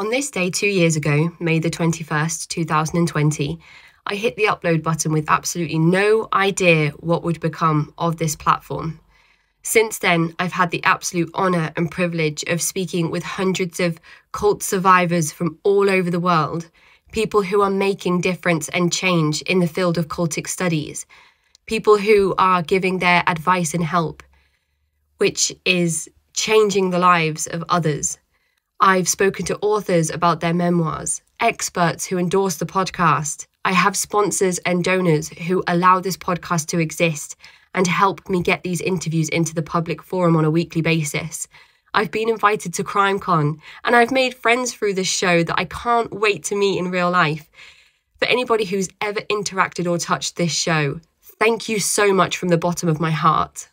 On this day two years ago, May the 21st, 2020, I hit the upload button with absolutely no idea what would become of this platform. Since then, I've had the absolute honour and privilege of speaking with hundreds of cult survivors from all over the world, people who are making difference and change in the field of cultic studies, people who are giving their advice and help, which is changing the lives of others. I've spoken to authors about their memoirs, experts who endorse the podcast. I have sponsors and donors who allow this podcast to exist and help me get these interviews into the public forum on a weekly basis. I've been invited to CrimeCon and I've made friends through this show that I can't wait to meet in real life. For anybody who's ever interacted or touched this show, thank you so much from the bottom of my heart.